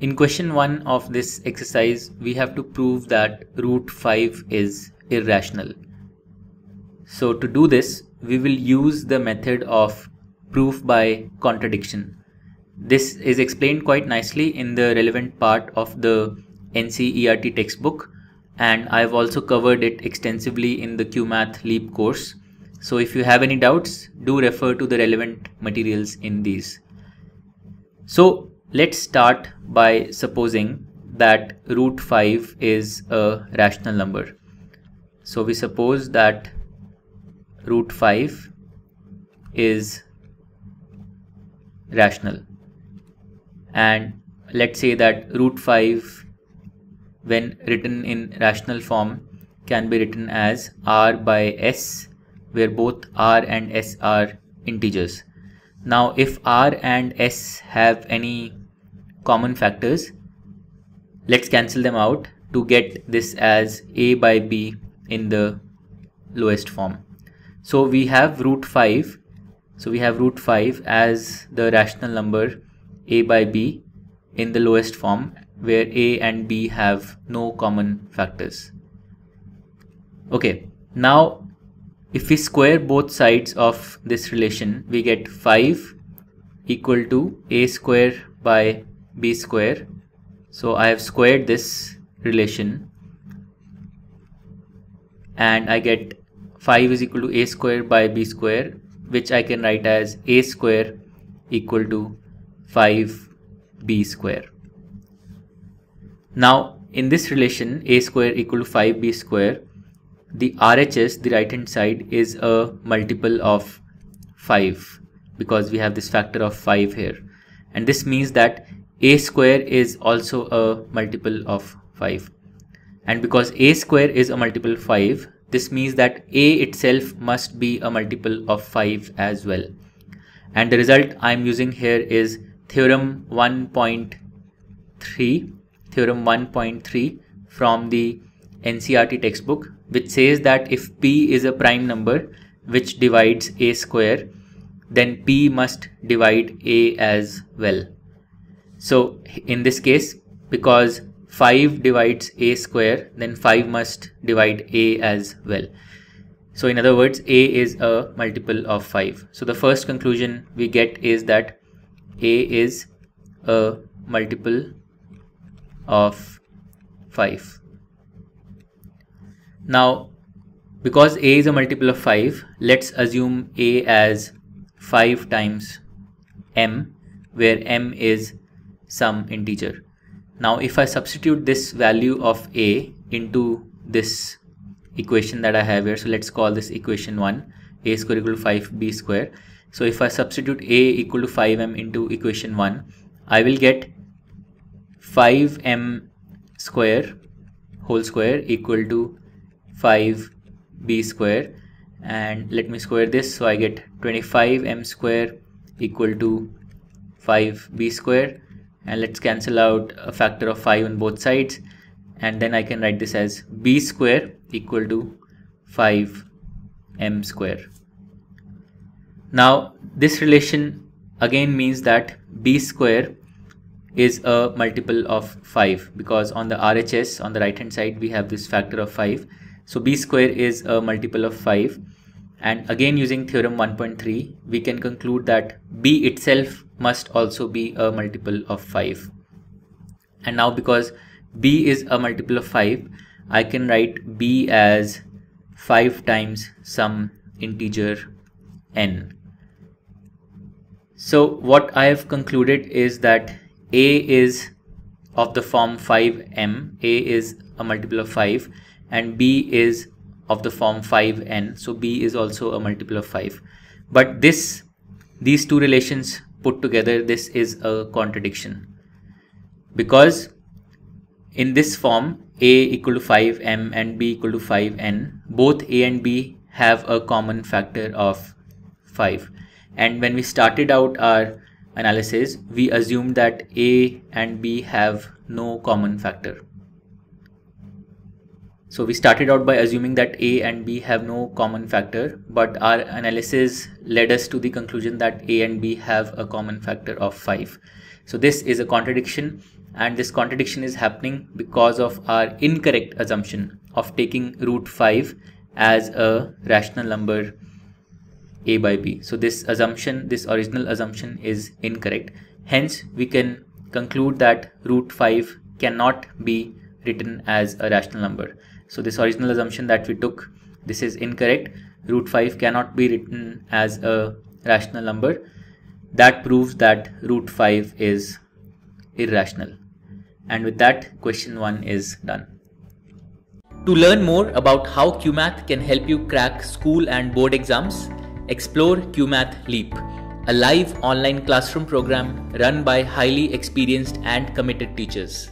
In question 1 of this exercise, we have to prove that root 5 is irrational. So to do this, we will use the method of proof by contradiction. This is explained quite nicely in the relevant part of the NCERT textbook and I've also covered it extensively in the Cuemath Leap course. So if you have any doubts, do refer to the relevant materials in these. So Let's start by supposing that root 5 is a rational number. So we suppose that root 5 is rational and let's say that root 5 when written in rational form can be written as r by s where both r and s are integers. Now if r and s have any common factors, let's cancel them out to get this as a by b in the lowest form. So we have root 5. So we have root 5 as the rational number a by b in the lowest form where a and b have no common factors. Okay, now if we square both sides of this relation, we get 5 equal to a square by b square. So I have squared this relation and I get 5 is equal to a square by b square which I can write as a square equal to 5b square. Now in this relation a square equal to 5b square the RHS, the right hand side, is a multiple of 5 because we have this factor of 5 here. And this means that a square is also a multiple of 5. And because a square is a multiple of 5, this means that a itself must be a multiple of 5 as well. And the result I'm using here is theorem 1.3, theorem 1.3 from the NCERT textbook which says that if p is a prime number which divides a square then p must divide a as well. So in this case because 5 divides a square then 5 must divide a as well. So in other words a is a multiple of 5. So the first conclusion we get is that a is a multiple of 5. Now, because a is a multiple of 5, let's assume a as 5 times m, where m is some integer. Now, if I substitute this value of a into this equation that I have here, so let's call this equation 1, a square equal to 5b square. So if I substitute a equal to 5m into equation 1, I will get 5m square whole square equal to 5 b square and let me square this so I get 25 m square equal to 5 b square and let's cancel out a factor of 5 on both sides and then I can write this as b square equal to 5 m square. Now this relation again means that b square is a multiple of 5 because on the RHS on the right hand side we have this factor of 5 so b square is a multiple of 5 and again using theorem 1.3 we can conclude that b itself must also be a multiple of 5 and now because b is a multiple of 5 I can write b as 5 times some integer n. So what I have concluded is that a is of the form 5m, a is a multiple of 5 and b is of the form 5n so b is also a multiple of 5 but this these two relations put together this is a contradiction. Because in this form a equal to 5m and b equal to 5n both a and b have a common factor of 5 and when we started out our analysis we assumed that a and b have no common factor so we started out by assuming that A and B have no common factor, but our analysis led us to the conclusion that A and B have a common factor of 5. So this is a contradiction and this contradiction is happening because of our incorrect assumption of taking root 5 as a rational number a by b. So this assumption, this original assumption is incorrect. Hence, we can conclude that root 5 cannot be written as a rational number. So this original assumption that we took, this is incorrect. Root 5 cannot be written as a rational number. That proves that root 5 is irrational. And with that, question 1 is done. To learn more about how Cuemath can help you crack school and board exams, explore Cuemath Leap, a live online classroom program run by highly experienced and committed teachers.